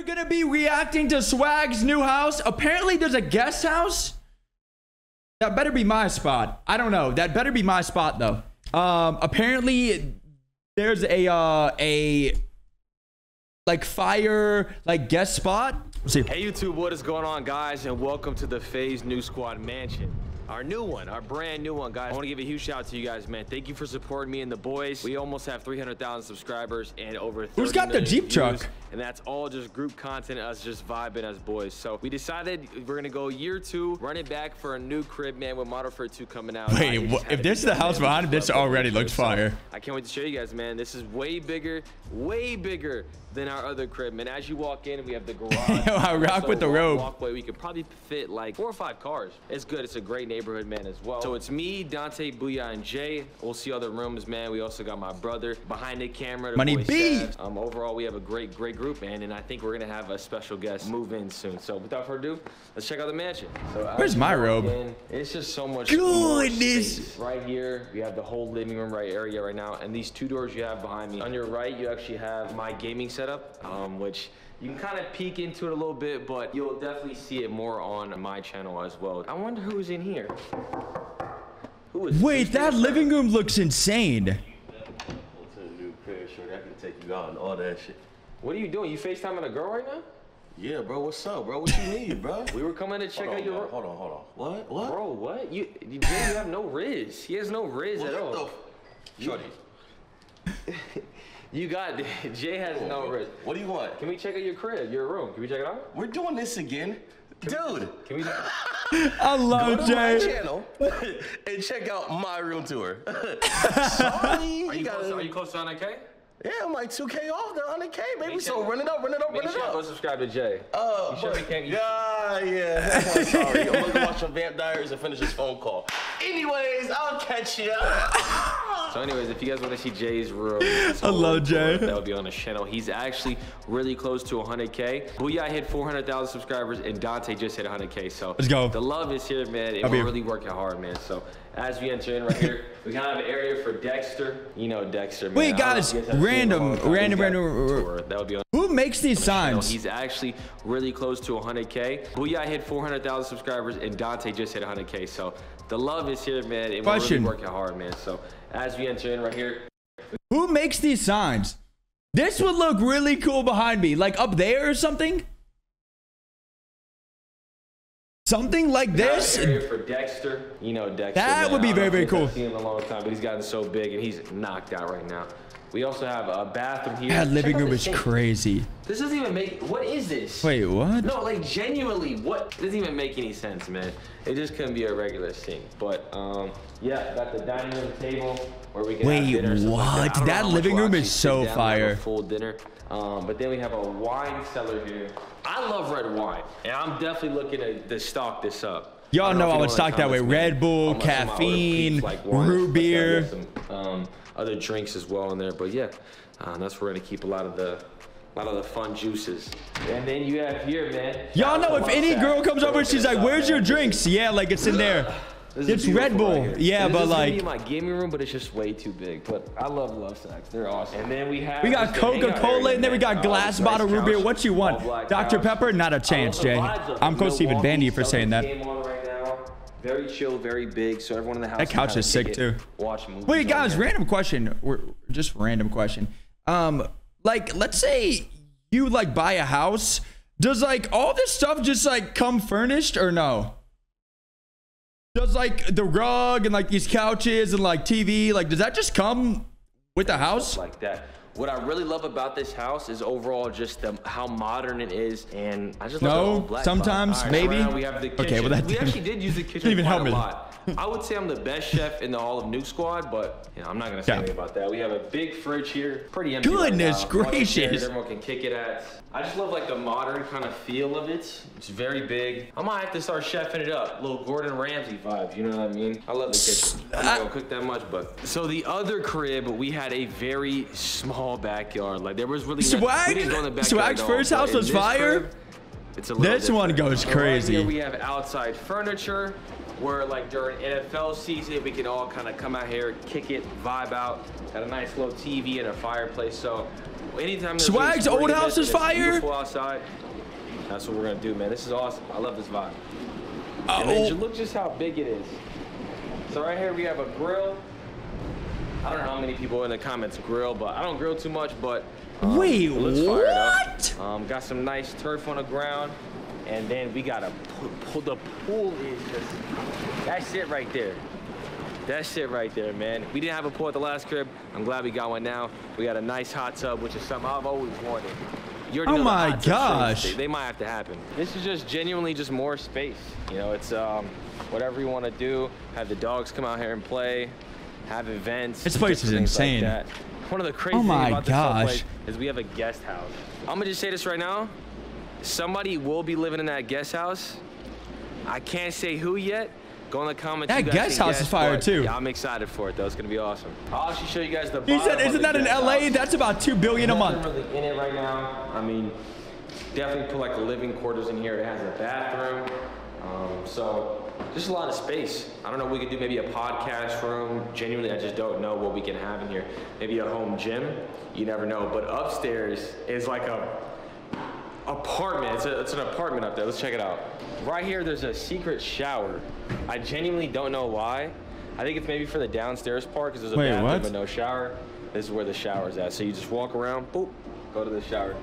We're gonna be reacting to Swagg's new house. Apparently, there's a guest house. That better be my spot. I don't know. That better be my spot though. Um, apparently, there's a uh a like fire like guest spot. Let's see. Hey YouTube, what is going on guys and welcome to the FaZe Nuke Squad Mansion. Our new one, our brand new one, guys. I want to give a huge shout out to you guys, man. Thank you for supporting me and the boys. We almost have 300,000 subscribers and over Who's got the Jeep views, truck? And that's all just group content, us just vibing as boys. So we decided we're gonna go year two, run it back for a new crib, man, with Modern Warfare 2 coming out. Wait, I just wha- had if this is the house behind it, this already looks So, fire. I can't wait to show you guys, man. This is way bigger, way bigger than our other crib. And as you walk in, we have the garage. Yo, I rock with the robe. Walkway, we could probably fit like four or five cars. It's good. It's a great neighborhood, man, as well. So it's me, Dante, Booyah, and Jay. We'll see other rooms, man. We also got my brother behind the camera. the Money B. Um, overall, we have a great, great group, man. And I think we're gonna have a special guest move in soon. So without further ado, let's check out the mansion. So Where's my robe? in, it's just so much Goodness. Right here, we have the whole living room right area right now. And these two doors you have behind me. On your right, you actually have my gaming setup, um, which you can kind of peek into it a little bit, but you'll definitely see it more on my channel as well. I wonder who's in here. Who is Wait, that in living room looks insane. to the new crib, shorty. I can take you out and all that shit. What are you doing? You FaceTiming a girl right now? Yeah, bro. What's up, bro? What you need, bro? We were coming to check hold out on, your bro. hold on, hold on. What? What? Bro, what? You, you, you have no Riz. He has no Riz what at all. the f- Shorty. You got, Jay has no Riz. What do you want? Can we check out your crib, your room? Can we check it out? We're doing this again, dude. Can we? I Go love to my Jay. channel and check out my room tour. Sorry, Are you, gotta- close, are you close to 100K? Yeah, I'm like 2K off the 100K, baby. Make So sure- run it up, run it up, Make run it sure you go up. subscribe to Jay. Oh, Uh, You sure we can't- yeah, yeah. I'm sorry. I'm gonna watch some Vamp Diaries and finish this phone call. Anyways, I'll catch you. So, anyways, if you guys want to see Jay's room, I love Jay. That will be on his channel. He's actually really close to 100K. Booyah hit 400,000 subscribers, and Dante just hit 100K. So Let's go. The love is here, man, and we're really working hard, man. So as we enter in right here, we kind of have an area for Dexter. You know Dexter. Man. Wait, I don't know guys, if you have seen him random- all the time. random- random- That would be on. Who makes these signs? He's actually really close to 100K. Booyah hit 400,000 subscribers, and Dante just hit 100K. So the love is here, man, and Question. we're really working hard, man. So as we enter in right here, Who makes these signs? This would look really cool behind me, like up there or something. Something like this. for Dexter. You know Dexter. That man. would be very, very if you guys cool. Seen him a long time, but he's gotten so big and he's knocked out right now. We also have a bathroom here. That living room is sink. crazy. This doesn't even make. What is this? Wait, what? No, like genuinely, what it doesn't even make any sense, man. It just couldn't be a regular sink. But um, yeah, got the dining room table where we can Wait, have dinner. like what? I don't That living room is so down and have a fire. Full dinner. Um, but then we have a wine cellar here. I love red wine, and I'm definitely looking to, to stock this up. Y'all don't know I would stock that way. Red Bull, how much of my order caffeine, like wine, root like that. Beer. Some, um, other drinks as well in there, but yeah, uh, that's where we're gonna keep a lot of the. A lot of the fun juices. And then you have here, man. Y'all know if any girl comes over, and she's like, "Where's your drinks?" Yeah, like it's in there. It's Red Bull. right. Yeah, And but this is gonna like- be my gaming room, but it's just way too big. But I love Lovesacs. They're awesome. And then we have We got just the hangout Coca-Cola area, in there. We got Oh, glass nice bottle root beer. What you want? Dr. Pepper? Not a chance, Jay. I'm close to even Milwaukee you for saying that. Very chill, very big, so everyone in the house. That couch is sick, kick too. Watch movies. Wait, guys, random question. We're just random question. Um, like, let's say you like buy a house. Does like all this stuff just like come furnished or no? Does like the rug and like these couches and like TV, like does that just come with the house? like that. What I really love about this house is overall just the, how modern it is, and I just love No, black sometimes, vibe. All maybe. so right we have the kitchen. Okay, well, that we didn't- actually did use the kitchen even quite help a me. lot. I would say I'm the best chef in the all of Nuke Squad, but you know, I'm not gonna say Yeah. anything about that. We have a big fridge here, pretty empty. Goodness. One chairs gracious. Everyone can kick it at. I just love like the modern kind of feel of it. It's very big. I might have to start chefing it up. Little Gordon Ramsay vibes, you know what I mean? I love the kitchen. I don't uh, cook that much, but so the other crib, we had a very small backyard. Like there was really nothing- Swagg- we didn't go in the backyard Swagg's first house was fire? crib, it's a little This one different. goes So right crazy. here we have outside furniture. Where like during NFL season, we can all kind of come out here, kick it, vibe out. Got a nice little TV and a fireplace. So anytime there's Swagg's old house is fire? outside. That's what we're gonna do, man. This is awesome. I love this vibe. And then Oh, look just how big it is. So right here we have a grill. I don't know how many people in the comments grill, but I don't grill too much, but um, Wait, it looks fired up. what? Um, got some nice turf on the ground, and then we got a pool. The pool is just that's it right there. That's it right there, man. We didn't have a pool at the last crib. I'm glad we got one now. We got a nice hot tub, which is something I've always wanted. You Oh my hot tub things, gosh. They, they might have to happen. This is just genuinely just more space. You know, it's um, whatever you want to do. Have the dogs come out here and play. Have events. This place is like insane. that. One of the crazy Oh my things about this gosh. place is we have a guest house. I'm gonna just say this right now. Somebody will be living in that guest house. I can't say who yet. Go in the comments. That guest house is guess, fire, too. Yeah, I'm excited for it though. It's gonna be awesome. I'll actually show you guys the. He said, isn't that in LA? house. That's about two billion a month. really in it right now. I mean, definitely put like the living quarters in here. It has a bathroom. Um, so just a lot of space. I don't know. We could do maybe a podcast room. Genuinely, I just don't know what we can have in here. Maybe a home gym. You never know. But upstairs is like a apartment. It's, a, it's an apartment up there. Let's check it out. Right here, there's a secret shower. I genuinely don't know why. I think it's maybe for the downstairs part because there's a Wait, bathroom what? but no shower. This is where the shower's at. So you just walk around, boop, go to the shower.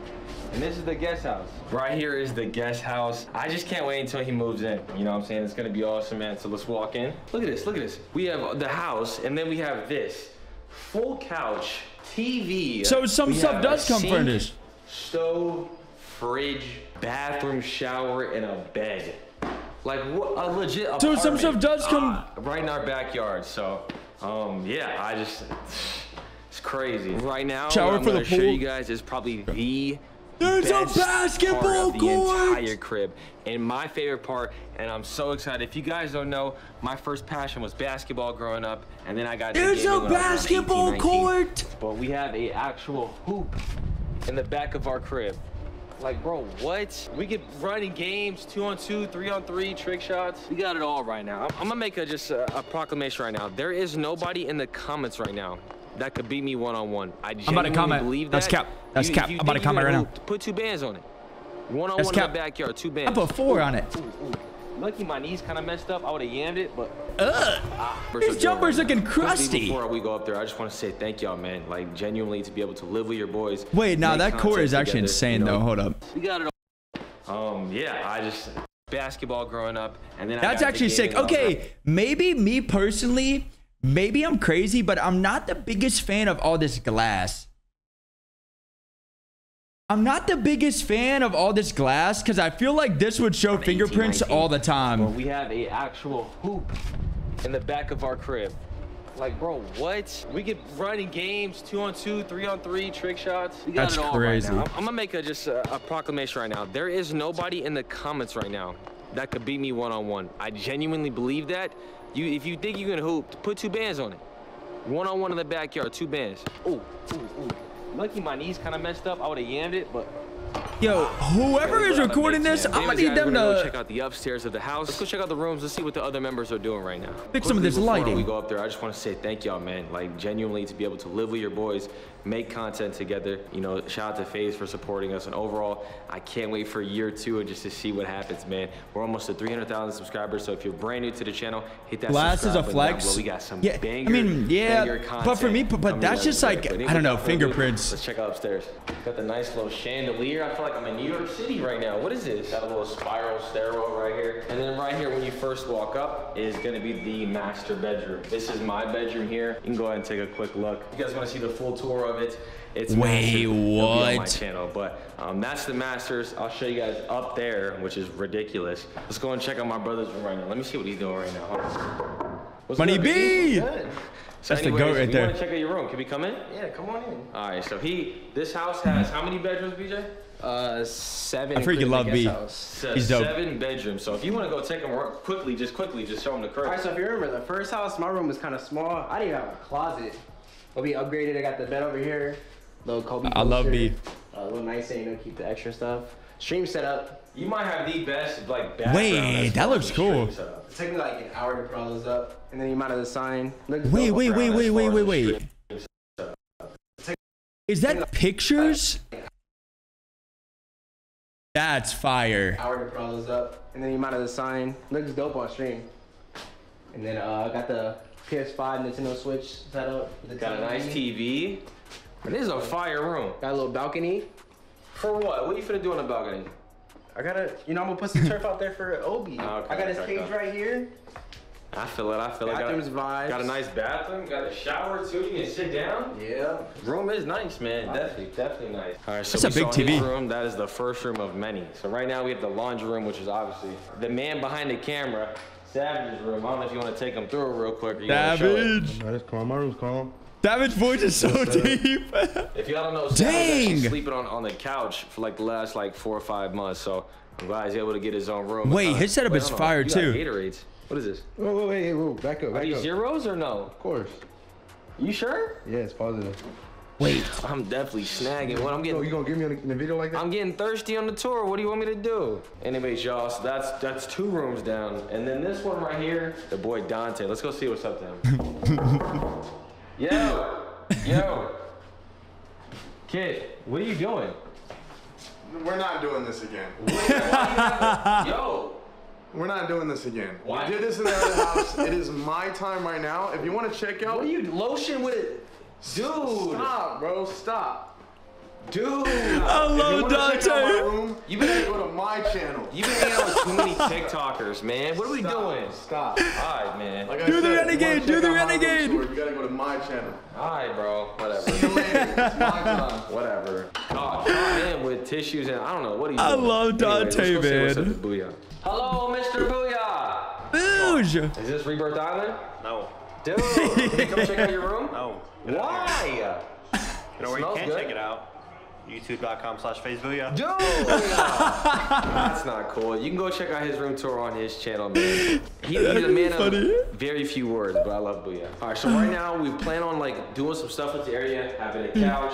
And this is the guest house. Right here is the guest house. I just can't wait until he moves in. You know what I'm saying? It's gonna be awesome, man. So let's walk in. Look at this, look at this. We have the house, and then we have this. Full couch, TV. So some We stuff does come sink, furnished. Stove, fridge, bathroom, shower, and a bed. Like what a legit So some stuff does come- uh, right in our backyard. So, um, yeah, I just it's crazy. Right now, Shower what I'm for the gonna show you guys is probably the There's a best basketball part of the entire crib and my favorite part and i'm so excited if you guys don't know my first passion was basketball growing up and then i got into There's gaming a when I was basketball 18, court. but we have a actual hoop in the back of our crib like bro what we could run in games two on two three on three trick shots we got it all right now i'm, I'm gonna make a just a, a proclamation right now there is nobody in the comments right now that could beat me one-on-one i am about to comment. believe That's that. cap. That's You- cap. I'm about to comment right now. put two bands on it one on That's one in cap. the backyard two bands. I put four on it. Lucky my knees kind of messed up i would have yammed it but Ugh. These jumpers looking crusty. before we go up there, I just want to say thank y'all, man. Like genuinely to be able to live with your boys. Wait, now make that core is actually together, insane you know. though. Hold up. We got it. all. Um, yeah, I just basketball growing up, and then I actually sick. Okay, maybe me personally, maybe I'm crazy, but I'm not the biggest fan of all this glass. I'm not the biggest fan of all this glass because I feel like this would show fingerprints 18, all the time. we have a actual hoop in the back of our crib. Like, bro, what? We could run in games, two on two, three on three, trick shots. We got That's it all crazy. right now. I'm, I'm gonna make a just a, a proclamation right now. There is nobody in the comments right now that could beat me one on one. I genuinely believe that. You, if you think you can hoop, put two bands on it. One on one in the backyard, two bands. Ooh, ooh, ooh. Lucky my knees kind of messed up. I would have yammed it, but Yo, whoever is recording this, I'm gonna need them to check out the upstairs of the house. Let's go check out the rooms. Let's see what the other members are doing right now. Fix some of this lighting. We go up there. I just want to say thank y'all, man. Like genuinely to be able to live with your boys, make content together. You know, shout out to FaZe for supporting us. And overall, I can't wait for year two and just to see what happens, man. We're almost at 300,000 subscribers. So if you're brand new to the channel, hit that Glass is a subscribe button down. We got some Yeah, I mean, yeah, but for me, but- but that's just like, I don't know, without further ado, fingerprints. Let's check out upstairs. Got the nice little chandelier. I feel like I'm in New York City right now. What is this? Got a little spiral stairwell right here. And then right here, when you first walk up, is gonna be the master bedroom. This is my bedroom here. You can go ahead and take a quick look. You guys wanna see the full tour of it? It's Wait, massive. It'll on my what? channel, but um, that's the masters. I'll show you guys up there, which is ridiculous. Let's go and check out my brother's room right now. Let me see what he's doing right now. Hold on. What's Money good, B? So That's the anyways, goat right we there. wanna check out your room. Can we come in? Yeah, come on in. All right, so he, this house has how many bedrooms, BJ? Uh, seven. I freaking love guest B. house. He's dope. Seven bedrooms. So if you want to go take them quickly, just quickly, just show them the crib. All right, so if you remember, the first house, my room was kind of small. I didn't even have a closet. But we upgraded. I got the bed over here. Little Kobe. I love poster, B. A little nicer, you know, keep the extra stuff. Stream setup. You might have the best like background. Wait, that looks cool. stream setup. It took me like an hour to put all those up, and then the amount of the sign. Looks Wait, dope wait, wait, wait, wait, wait, wait. Is that pictures? That's fire. Hour to put those up, and then the amount of the sign. Looks dope on stream. And then uh, I got the PS5 Nintendo Switch set up. Got a nice TV. This is a fire room. Got a little balcony. For what? What are you finna do on the balcony? I gotta, you know, I'm gonna put some turf out there for Obi. Oh, okay, I got his cage right here. I feel it. I feel it. Got Bathrooms a, vibes. got a nice bathroom. Got a shower too. You can sit down. Yeah. Room is nice, man. Definitely, definitely nice. All right, so That's we a big TV. room. That is the first room of many. So right now we have the laundry room, which is obviously the man behind the camera, Savage's room. I don't know if you want to take him through it real quick. Or you wanna show it. Savage. No, that's calm. My room's calm. Savage voice is so deep. If y'all don't know, Savage actually Dang. sleeping on, on the couch for like the last like four or five months. So I'm glad he's able to get his own room. Wait, his setup Wait, is fire, You too. Gatorades. What is this? Wait, wait, wait, wait, back up, Are back these up. zeros or no? Of course. You sure? Yeah, it's positive. Wait, I'm definitely snagging. What I'm So getting. you gonna get me on a, in a video like that? I'm getting thirsty on the tour. What do you want me to do? Anyways, y'all, so that's that's two rooms down. And then this one right here, the boy Dante. Let's go see what's up to him. yo, yo. Kid, what are you doing? We're not doing this again. Yo, We're not doing this again. Why? We did this in the other house. It is my time right now. If you want to check out, what are you lotion with it? Dude, stop, bro. Stop. dude. I If you love want to check out my Dante. You you been- better go to my channel. You've been hanging out with too many TikTokers, man. What are we Stop. doing? Stop. All right, man. Like I Do the said, if renegade, do the out room renegade. tour, You gotta go to my channel. All right, bro. Whatever. See you later. It's my time. Whatever. Caught, caught him with tissues and I don't know what he's I doing. love Anyways, let's Dante, go see what's man. Up with Booyah. Hello, Mr. Booyah. Booge. Is this Rebirth Island? No, Dude, can you come check out your room? no. Why? You know where you can good. check it out? YouTube.com slash Facebook. Dude! That's not cool. You can go check out his room tour on his channel, man. He, he's a man funny. of very few words, but I love Booyah. All right, so right now we plan on like doing some stuff with the area, having a couch,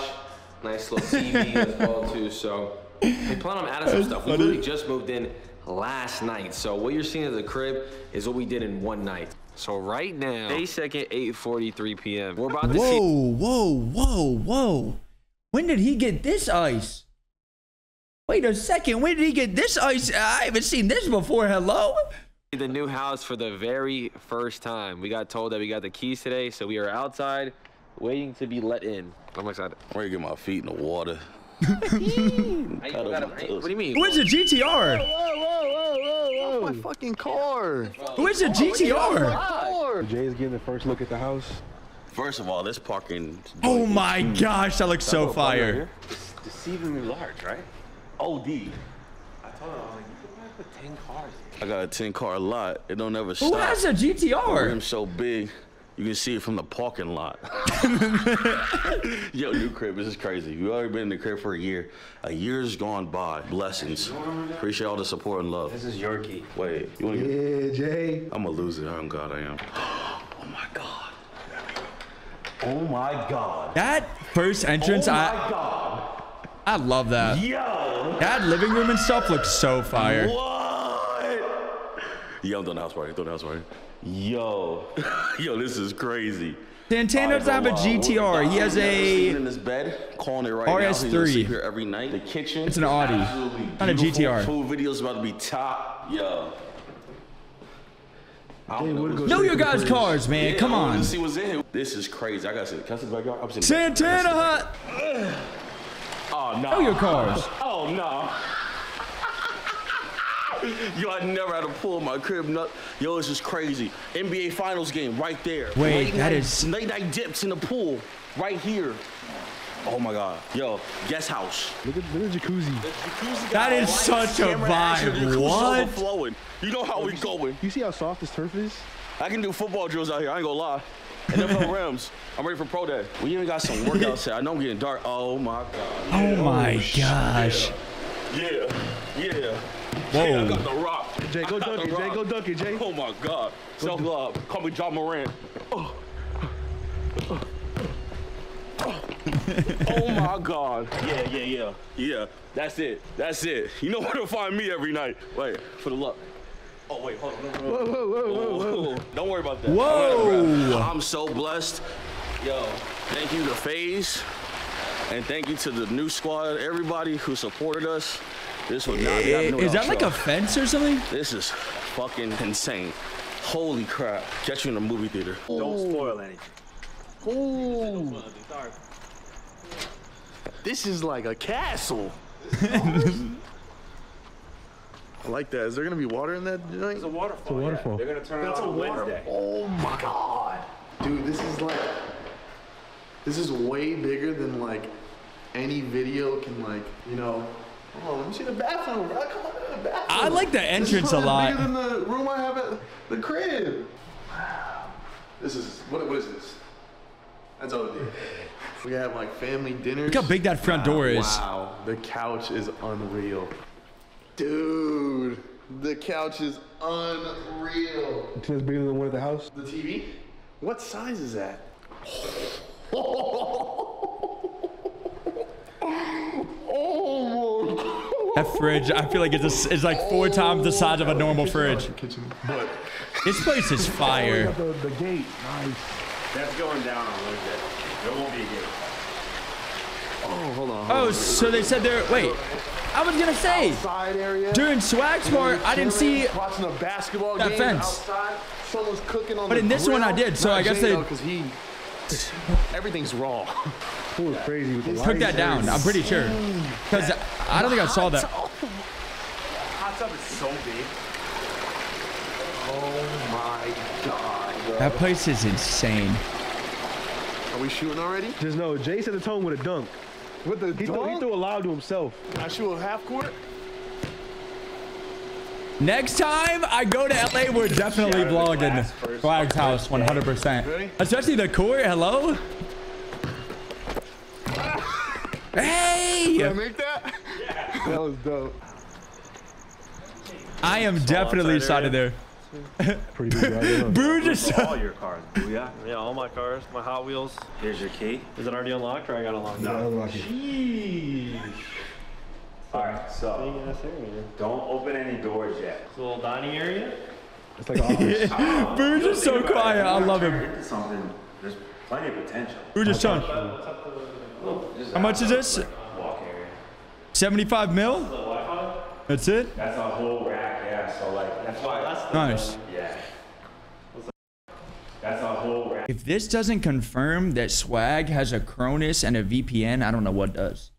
nice little TV as well too. So we plan on adding some stuff. We funny. literally just moved in last night. So what you're seeing at the crib is what we did in one night. So right now, May 2nd, 8:43 p.m. We're about to see Whoa, whoa, whoa, whoa. When did he get this ice? Wait a second. When did he get this ice? I haven't seen this before. Hello? the new house for the very first time. We got told that we got the keys today, so we are outside waiting to be let in. I'm excited. I'm ready to get my feet in the water. How you got it? What do you mean? Where's the GTR? my fucking car. Where's the GTR? Jay's getting the first look at the house. First of all, this parking. Oh my gosh, that looks so fire. Deceivingly large, right? OD. I told him, I'm like, you could put 10 cars I got a 10 car lot. It don't ever Who stop. has a The GTR? rim's so big, you can see it from the parking lot. Yo, new crib, this is crazy. We've already been in the crib for a year. A year's gone by. Blessings. Appreciate all the support and love. This is your key. Wait, you wanna get? Yeah, Jay. I'm a loser. Oh God, I am. Oh my God. Oh my God. That first entrance, oh my I God. I love that. Yo. That living room and stuff looks so fire. What? Yo, I'm doing the house party. Doing the house party. Yo. Yo, this is crazy. Santana doesn't have a GTR. He has Sleeping a. in this bed, calling it right now. He's gonna RS3. sleep here every night. The kitchen. It's an Audi, absolutely not a beautiful. GTR. Food videos about to be top. Yo. I don't know would what's- go Know your guys' crib. cars, man. Yeah, Come on. see what's in here. This is crazy. I gotta sit. Can I sit back here? I'm sitting Santana Hut. Oh no. Know your cars. Oh no. Yo, I never had a pool in my crib. No, yo, this is crazy. NBA Finals game right there. Wait, Late that night- is- late night dips in the pool right here. Oh my God. Yo, guest house. Look at, look at the jacuzzi. That is such a vibe. What? Overflowing. You know how we going. You see how soft this turf is? I can do football drills out here. I ain't gonna lie. NFL rims. I'm ready for pro day. We even got some workouts here. I know I'm getting dark. Oh my God. Oh my oh, gosh. Yeah. Yeah. Whoa. Yeah, I got the rock. Jay, go I dunk it. Jay, go dunk it, Jay. Oh my God. Self love. Call me Ja Morant. Oh. oh my God. Yeah, yeah, yeah. Yeah, that's it. That's it. You know where to find me every night. Wait, for the luck. Oh, wait, hold on. Whoa, whoa, whoa, whoa, whoa. Don't worry about that. Whoa. I'm so blessed. Yo, thank you to FaZe. And thank you to the Nuke Squad, everybody who supported us. This would not eh, be happening Is that without like a fence or something? This is fucking insane. Holy crap. Catch you in the movie theater. Don't oh. spoil anything. Oh. This is like a castle. I like that. Is there gonna be water in that joint? It's a waterfall. It's a waterfall. Yeah. They're gonna turn That's it a on water- Wednesday. Oh my god. Dude, this is like this is way bigger than like any video can like, you know. Oh, let me see the bathroom, bro. Come on, the bathroom. I like the This entrance is a probably lot. Bigger than the room I have at the crib. This is what? What is this? That's OD. We have like family dinners. Look how big that front door is. Wow, the couch is unreal. Dude, the couch is unreal. It's bigger than the one at the house? The TV? What size is that? Oh my god. That fridge, I feel like it's, a, it's like four times the size of a normal fridge. Kitchen, but This place is fire. The, the gate. Nice. That's going down on Wednesday. There won't be a game. oh, hold on. Oh, so they said they're. Wait, I was gonna say area. during Swag Sport, I didn't see. watching a basketball that game fence. outside. Someone's cooking on But the in this one I did, so Not I guess Jay, they- though, he everything's raw. Pool was crazy with the Took that down. I'm pretty sure. Because I don't think I saw that. Hot tub is so big. Oh my god. bro. That place is insane. Are we shooting already? Just know, Jay set the tone with a dunk. With the He, threw, he threw a lob to himself. I shoot a half court. Next time I go to LA, we're definitely Shatter vlogging Flag's house 100%. Ready? Especially the court. Hello? Ah. Hey! Did I make that? That was dope. I am definitely side of there. Pretty big right. Boo just. All your cars. Yeah, yeah, all my cars, my Hot Wheels. Here's your key. Is it already unlocked or I got unlocked? All right, so don't open any doors yet. It's a little dining area. It's like an office. Boo just so quiet. I love Turn him. into something. There's plenty of potential. Boo just chilling. How much is this? Walk area. 75 mil? That's it? That's a whole rack, yeah. So like that's why. That's the Nice. Yeah. That's a whole rack. If this doesn't confirm that Swagg has a Cronus and a VPN, I don't know what does.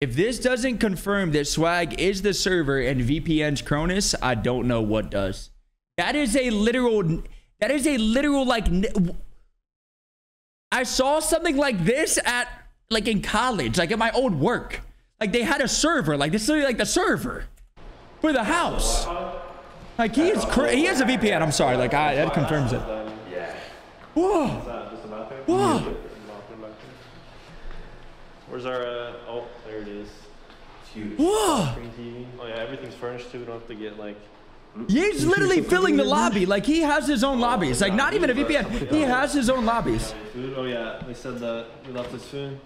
If this doesn't confirm that Swagg is the server and VPN's Cronus, I don't know what does. That is a literal. That is a literal like. I saw something like this at like in college, like at my old work. Like they had a server, like this is like the server for the house. Like he is, cra- he has a VPN. I'm sorry, like I that confirms it. Yeah. Whoa. Just a bathroom. Whoa. Where's our? Uh, oh, there it is. It's huge. Whoa! Oh yeah, everything's furnished too. We don't have to get like. He's literally filling the lobby. Like he has his own lobbies. Like not even a VPN. He has his own lobbies. Oh yeah, they said that we left his food.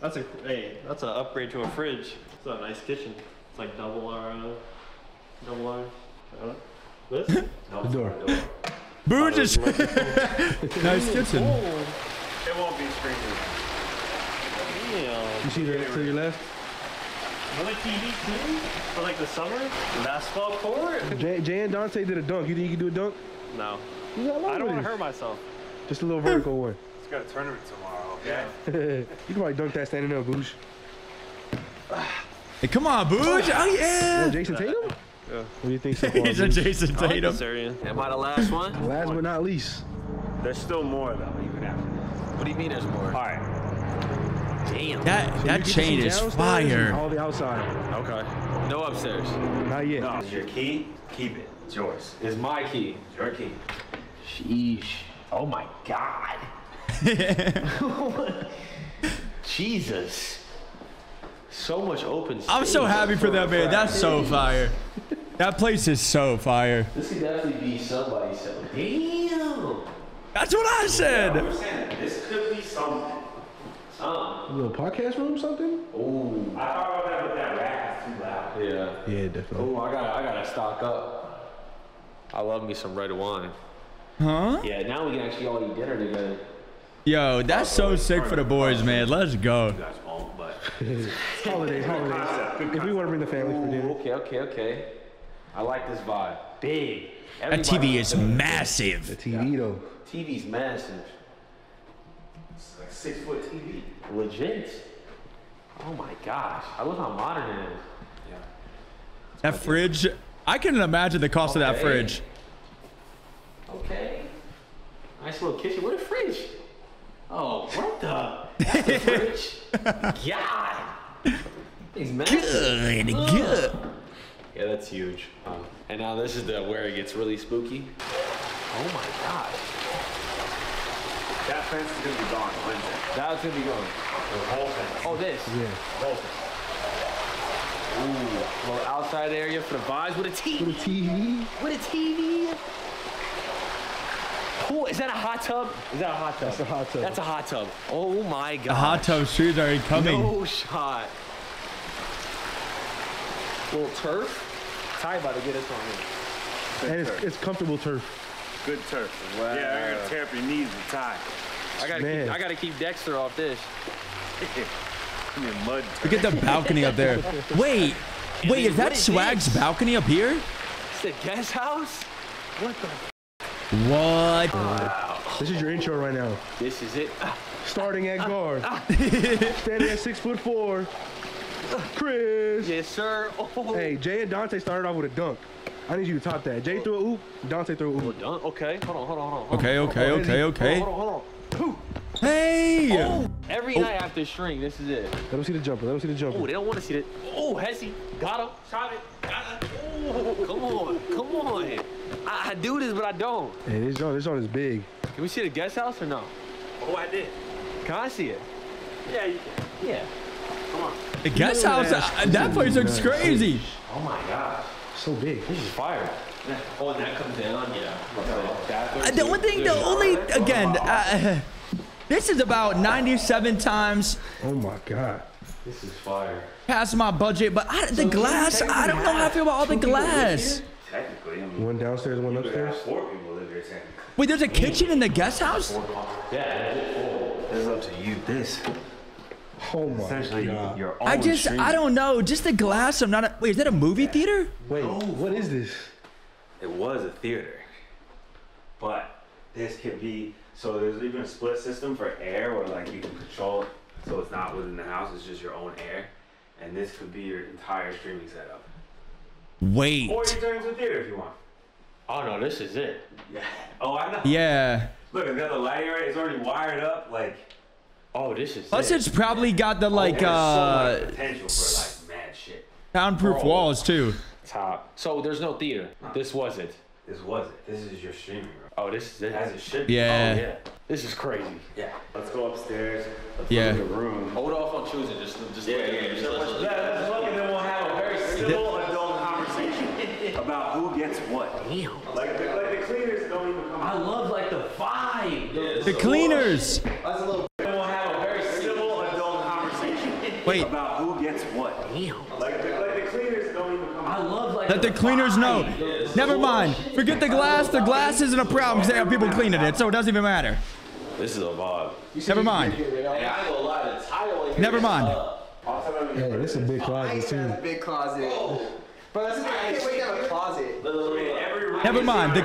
That's a hey. That's an upgrade to a fridge. It's a nice kitchen. It's like double our, uh, double our. Uh, this. No, The door. Boo just nice kitchen. It won't be screen Yeah. You see the to your left? Another TV too? For like the summer? Basketball court? Jay, Jay and Dante did a dunk. You think you can do a dunk? No. You got I don't want to to hurt myself. Just a little vertical one. It's got a tournament tomorrow, okay? you can probably dunk that standing up, Boosh. Hey, come on, Booge. Oh Oh, yeah. Jayson Tatum? Yeah. What do you think so far? He's a Jayson I like Tatum. this area. Am I the last one? Last but not least. There's still more though, even after this. What do you mean there's more? All right. Damn. That You that chain is fire. All the outside. Okay. No upstairs. Not yet. No, it's your key. Keep it. It's yours. It's my key. It's your key. Sheesh. Oh my god. Jesus. So much open space. I'm so happy for that man. That's so fire. That place is so fire. This could definitely be somebody's cell. Damn. That's what I said. I'm saying this could be something. A little podcast room, something? Ooh. I thought about that, but that rack is too loud. Yeah. Yeah, definitely. Ooh, I gotta, I gotta stock up. I love me some red wine. Huh? Yeah, now we can actually all eat dinner together. Yo, that's so sick for the boys, man. Let's go. You guys won't, but Holidays, holidays. If we want to bring the family for dinner. okay, okay, okay. I like this vibe. Big. That TV is massive. The TV though. TV's massive. It's like six foot TV. Legit. Oh my gosh. I love how modern it is. Yeah. That fridge, I can imagine the cost of that fridge. Okay. Nice little kitchen. What a fridge. Oh, what the? That's a fridge? God. Things massive. Good, good. Yeah, that's huge. Um, and now this is the where it gets really spooky. Oh my gosh. That fence is gonna be gone Wednesday. That's gonna be gone. The whole fence. Oh, this. Yeah. Whole fence. Ooh, little outside area for the vibes with a TV. With a TV. With a TV. Oh, is that a hot tub? Is that a hot tub? That's a hot tub. That's a hot tub. Oh my god. The hot tub shoes are already coming. No shot. Little turf. Ty about to get us on here. And it's, it's comfortable turf. Good turf. Yeah, they're gonna tear up your knees with tie. I gotta Man. keep I gotta keep Dexter off this. Come in mud turf. Look at the balcony up there. Wait, wait, is that Swagg's this? balcony up here? It's the guest house? What the What? This is your intro right now. This is it. Starting at guard. Standing at six foot four. Chris. Yes, sir. Oh, Hey, Jay and Dante started off with a dunk. I need you to top that. Jay threw a oop. Dante threw a we're oop. done. Okay. Hold on, hold on, hold on. Okay, okay, okay, okay. Hold on, hold on, hold Hey! on. Every night after string, this is it. Let them see the jumper. Let them see the jumper. Oh, they don't want to see it. Oh, Hesse. Got him. Shot it. Got it. Oh, come on. Come on. I, I do this, but I don't. Hey, this joint, this joint is big. Can we see the guest house or no? Oh, I did. Can I see it? Yeah, you can. Yeah. Come on. The guest house, uh, that place looks crazy. Oh my gosh. So big. This is fire. Oh, and that comes down. Yeah. Uh, The one thing, the only, again, uh, this is about 97 times Oh my God. This is fire. past my budget, but I, the glass, I don't know how I feel about all the glass. Technically, I mean, One downstairs, one upstairs. four people live here technically. Wait, there's a kitchen in the guest house? Yeah. This is up to you. This Oh my essentially God. your own. I just, stream. I don't know. Just the glass, I'm not, a, wait, is that a movie theater? Wait, what is this? It was a theater, but this could be. So there's even a split system for air, where like you can control it, so it's not within the house. It's just your own air, and this could be your entire streaming setup. Wait. Or you turn it into a theater if you want. Oh no, this is it. Yeah. Oh, I know. Yeah. Look, it's got the lighting right. It's already wired up. Like, Oh, this is Plus, it. it's probably got the like there's so uh much potential for like mad shit. soundproof Bro. walls too. top. So there's no theater. This was it. This was it. This is your streaming room. Oh, this is it. As it should be. Yeah. Oh yeah. This is crazy. Yeah. Let's go upstairs. Let's Yeah. look at the room. Hold off on choosing. Just, just Yeah, yeah, yeah. Yeah, let's look and then we'll have a very civil adult conversation about who gets what. Damn. Like the, like the cleaners don't even come I love like the vibe. The cleaners. Then we'll have a very civil adult conversation Wait, about who gets what. Damn. Like the, like the cleaners don't even come I love like let the cleaners know. Never mind. Forget the glass. The glass isn't a problem because they have people cleaning it, so it doesn't even matter. This is a vibe. Never mind. Hey, I ain't gonna lie. The title in here Never mind. Uh, up. Hey, this is a big oh, closet used to a too. big closet. Bro, that's the thing. I can't wait to have a closet. Never mind. The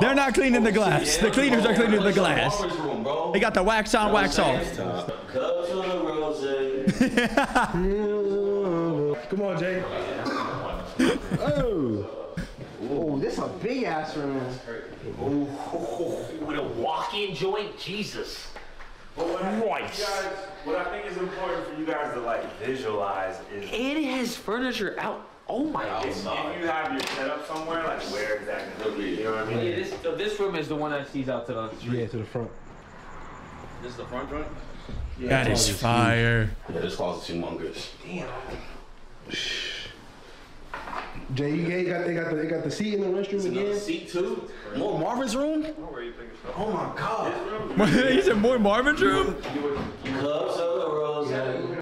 they're not cleaning the glass. The cleaners are cleaning the glass. Barber's room, bro. They got the wax on, wax off. Cut to the rose. Come on, Jay. Oh. Oh, this is a big ass room. Oh, With a walk-in joint, Jesus. But what I, think Christ. you guys, what I think is important for you guys to like visualize is It has furniture out. Oh my if, if god. you have your setup somewhere, like where exactly. You know what I mean? Yeah, this, so this room is the one that sees out to the street. Yeah, to the front. This is the front joint? That is fire. Yeah, this closet's humongous. Jay, you got, they got the they got the seat in the restroom again. seat too? More Marvin's room? Oh my god. he said more Marvin's room. You would, you Cups of the rose.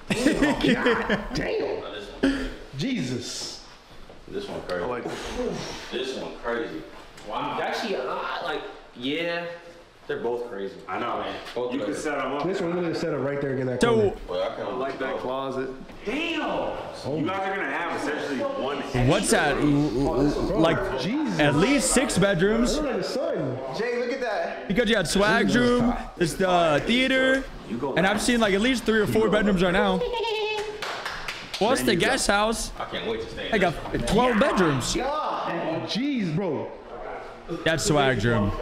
Jesus. This one crazy. This one crazy. Wow. Actually, uh, like, yeah, they're both crazy. I know. Both You can crazy. set them up. This one really set up right there in that So corner. Well, I kind of like that closet. Damn. You guys are gonna have essentially one. what's that? L- l- Like Jesus. at least six bedrooms Look like the sun. Jay, look at that. because you had swag room, there's the theater, and I've seen like at least three or four bedrooms right now. Plus the guest house. I can't wait to stay. in I got 12 bedrooms. Oh, jeez, bro. That's swag room.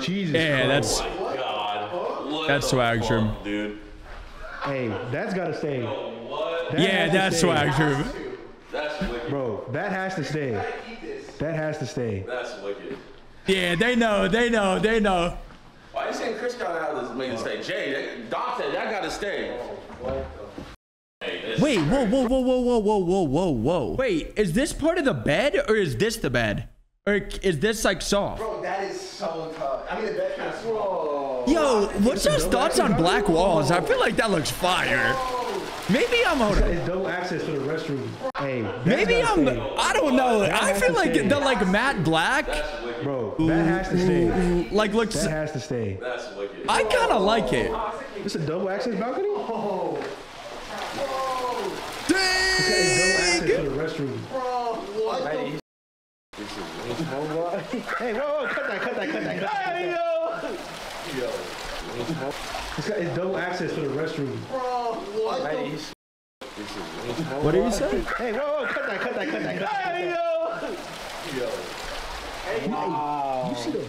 Jesus. Yeah, that's oh God. What that's swag fuck, room. dude. Hey, that's gotta stay. That Yeah, that's stay. swag room. That's wicked. Bro, that has to stay. That has to stay. That's wicked. Yeah, they know, they know, they know. Why you saying Chris gotta have this made to stay? Jay, that, Dante, that gotta stay. Wait, whoa, whoa, whoa, whoa, whoa, whoa, whoa, whoa, whoa. Wait, is this part of the bed or is this the bed? Or is this like soft? Bro, that is so tough. I mean, the bed kind of small. Yo, what's your thoughts on black walls? I feel like that looks fire. Maybe I'm hold on. It's double access to the restroom. Hey, Maybe I'm. stay. I don't know. That I feel like stay. the like matte black, Bro, that has to stay. like looks. That has to stay. That's wicked. I kind of like it. It's a double access balcony? It's double access to the restroom. Hey, whoa, whoa, cut that, cut that, cut that, cut that. Hey, yo! It's, got, it's double access to the restroom. Bro, What What did you say? Hey, whoa, whoa, cut that, cut that, cut that, cut that. Hey, yo! You see the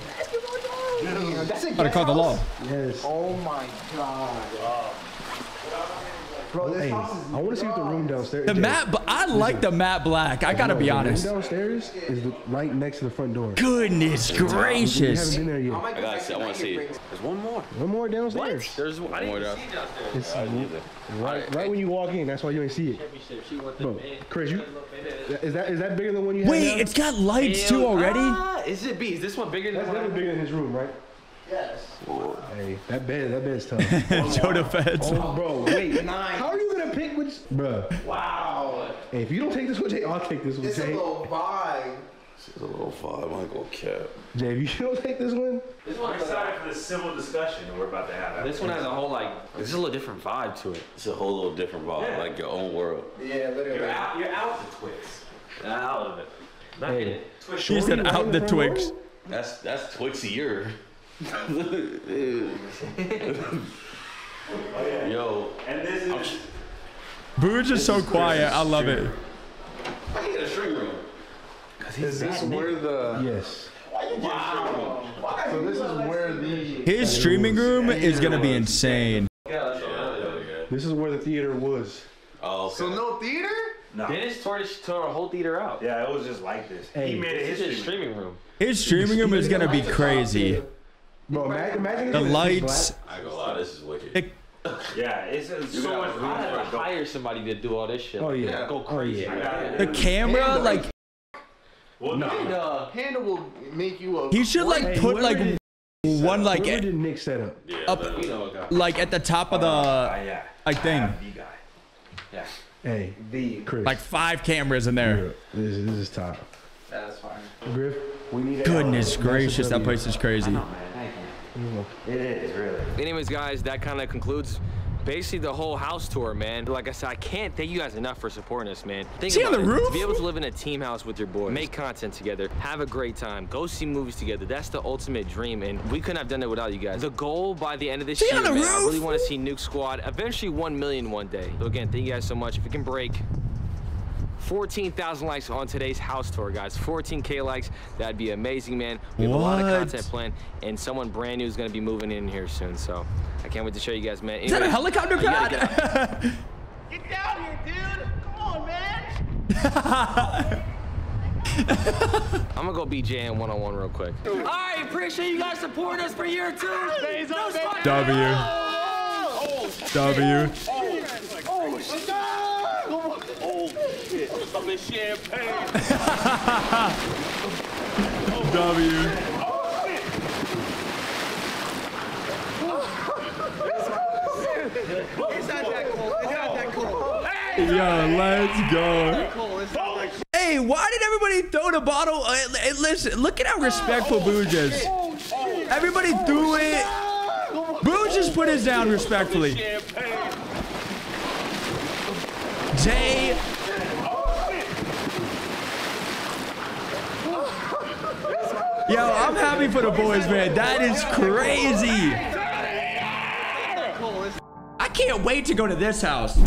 Damn, that's a Gotta guest call the law. Yes. Oh my god. Bro, this Hey, house is I want to see what the room downstairs. The matte. but I like the matte black. I gotta be The room honest. downstairs is the, right next to the front door. Goodness We haven't gracious. been there I yet. might I gotta see. I want to see. bring- There's one more. One more downstairs. What? There's one more down. It's I need right, right when you walk in. That's why you ain't see it. Bro, Chris, you is that is that bigger than one you have Wait, now? it's got lights too already. Ah, is it B? Is this one bigger than That's one? bigger than his room, right? Yes. Hey, that bed, that bed's tough. Joe the feds. oh, bro, wait. Nine. How are you gonna pick which? bro? Wow. Hey, if you don't take this one, Jay, I'll take this one, It's a little vibe. It's a little five. I'm gonna go cap. Jay, if you don't take this one, I'm excited for this civil discussion that we're about to have. This one has a whole like. There's a little different vibe to it. It's a whole little different vibe, Yeah. like your own world. Yeah, literally. You're out. You're out the Twix. Out of it. Not Hey. in it. She said out the front door? Twix. That's that's Twix a year. Yo, And this is. Booge is so quiet. I love it. I need a string room. Is this where the? yes. Wow. So this is where the. His streaming room is gonna be insane. This is where the theater was. Oh, So no theater? No. Dennis tore, this, tore a whole theater out. Yeah, it was just like this. Hey. he made it his streaming room. His streaming room is gonna be crazy. Bro, imagine, imagine The if it was lights, I ain't gonna this is wicked. it- Yeah, it's, it's so got much room room I had to hire somebody to do all this shit. Oh yeah. Go Oh crazy. yeah. the camera, like Well, no. And, uh, Panda will make you a. he should like Hey, put like did- one like Whoever it, did Nick set up? Yeah, up that- like at the top of the Uh, yeah. like thing, The. Yeah. Hey, The. Chris. like five cameras in there. this, is- this is top. That's fine. Griff, we need. Goodness gracious, that place is crazy. It is really. Anyways, guys, that kind of concludes basically the whole house tour, man. Like I said, I can't thank you guys enough for supporting us, man. Think See on the it. roof? To be able to live in a team house with your boys, make content together, have a great time, go see movies together. That's the ultimate dream, and we couldn't have done it without you guys. The goal by the end of this See year, on the man, I really want to see Nuke Squad eventually 1 million one day. So again, thank you guys so much. If we can break 14,000 likes on today's house tour, guys. 14K likes. That'd be amazing, man. We have a lot of content planned, and someone brand new is going to be moving in here soon. So I can't wait to show you guys, man. Is that a helicopter you gotta get Get down here, dude! Come on, man! I'm gonna go BJ in one on one real quick. All right, appreciate you guys supporting us for year two. No spot- W. Oh, w. Oh, I'm in champagne. W. It's not that cold. It's not that cold. Yo, let's go. Hey, why did everybody throw the bottle? Uh, uh, listen, look at how respectful Booge is. Everybody threw it. Booge just put his down respectfully. Jay. Yo, I'm happy for the boys, man. That is crazy. I can't wait to go to this house.